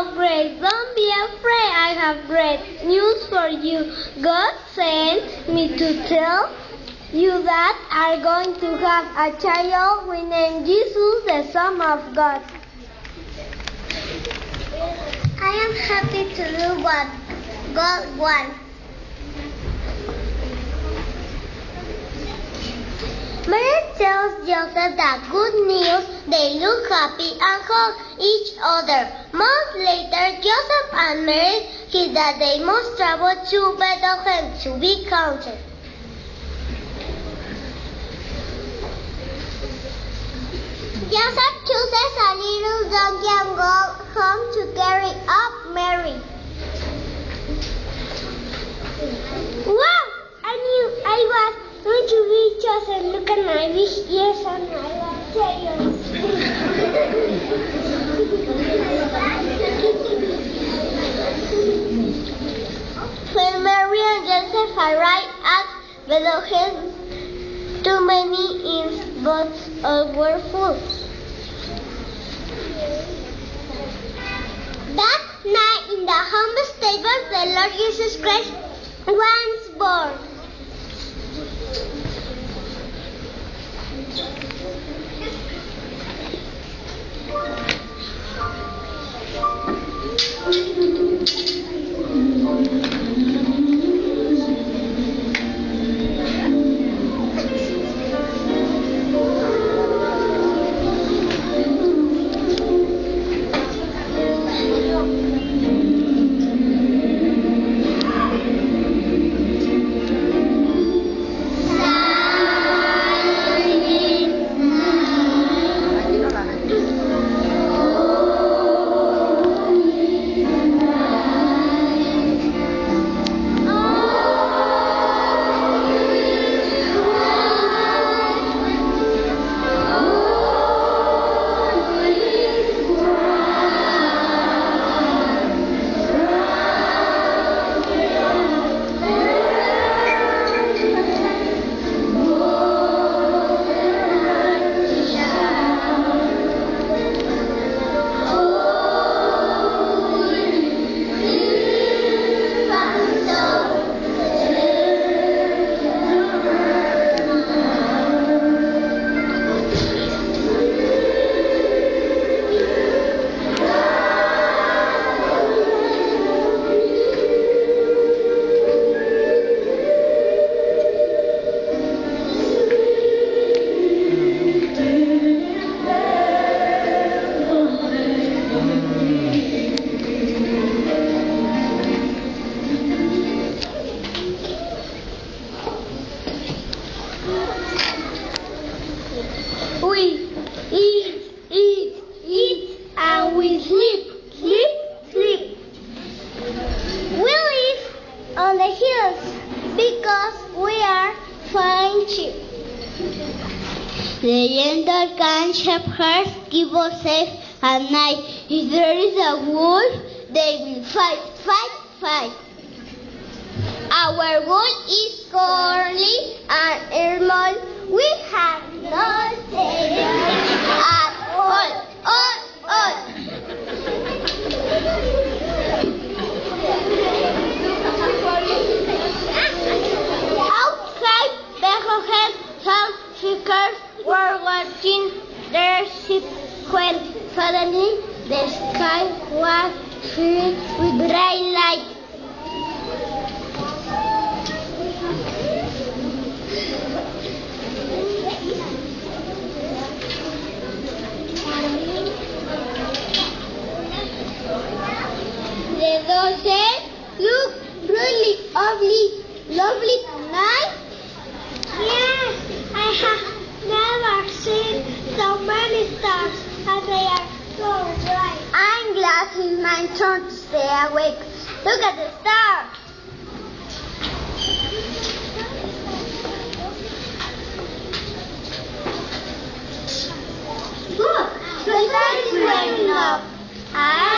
Don't be afraid, I have great news for you. God sent me to tell you that are going to have a child we name Jesus, the Son of God. I am happy to do what God wants. Mary tells Joseph that good news. They look happy and hug each other. Months later, Joseph and Mary hear that they must travel to Bethlehem to be counted. Joseph chooses a little donkey and goes home to carry up Mary. Wow! I knew I was going to be chosen. Look at my big ears and my long When Mary and Joseph arrived at Bethlehem, too many but all were full. That night in the humble stable, the Lord Jesus Christ was born. Thank you. We eat, eat, eat, and we sleep, sleep, sleep. We live on the hills because we are flying cheap. The gentle kind shepherds keep us safe at night. If there is a wolf, they will fight, fight, fight. Our wool is curly and small. We have no tail at all, all, all. Outside Bethlehem, some shepherds were watching their sheep when suddenly the sky was filled with bright light. The dog look really ugly, lovely tonight. Yes, I have never seen so many stars and they are so bright. I'm glad it's my turn to stay awake. Look at the stars. Look, the sun is waking up. I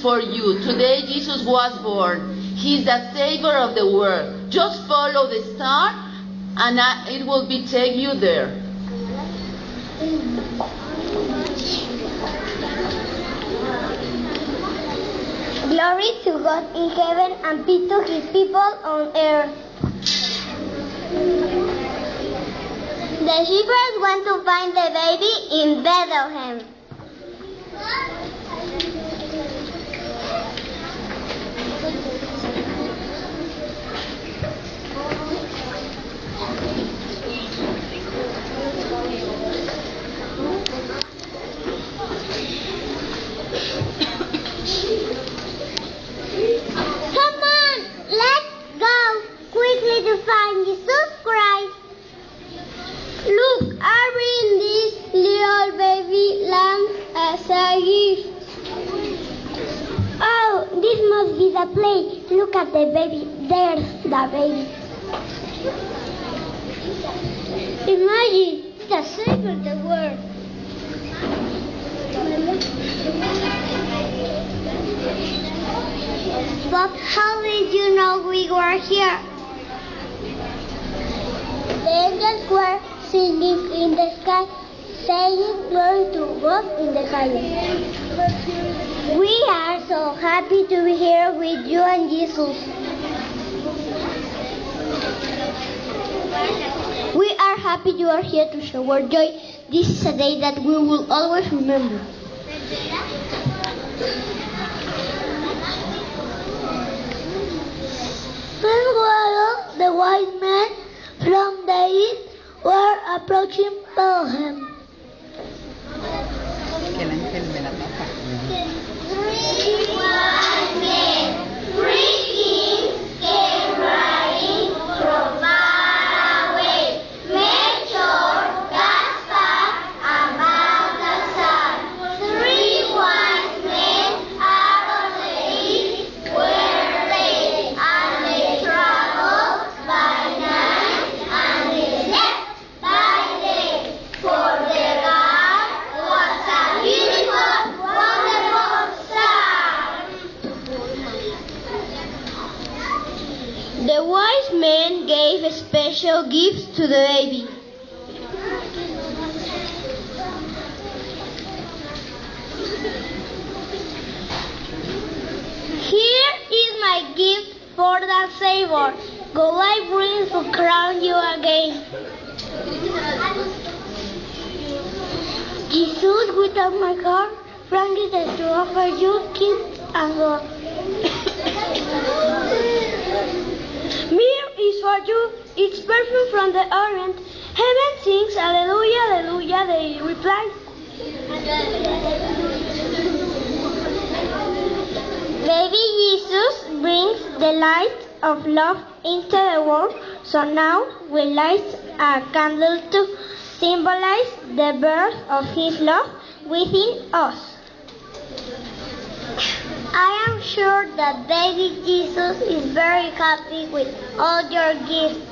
for you. Today Jesus was born. He's the Savior of the world. Just follow the star and I, it will be take you there. Glory to God in heaven and peace to his people on earth. The shepherds went to find the baby in Bethlehem. Come on, let's go quickly to find Jesus Christ. Look, I bring this little baby lamb as a gift. Oh, be the place. Look at the baby. There's the baby. Imagine, the Savior of the world. But how did you know we were here? The angels were singing in the sky, saying glory to God in the highest. We are so happy to be here with you and Jesus. We are happy you are here to show our joy. This is a day that we will always remember. Meanwhile, the wise men from the east were approaching Bethlehem. The wise men gave special gifts to the baby. Here is my gift for the Savior. Go I bring to crown you again. Jesus, without my heart, frankly that to offer you gifts and God. Myrrh is for you, it's perfume from the Orient. Heaven sings, Alleluia, Alleluia, they reply. Baby Jesus brings the light of love into the world, so now we light a candle to symbolize the birth of His love within us. I am sure that baby Jesus is very happy with all your gifts.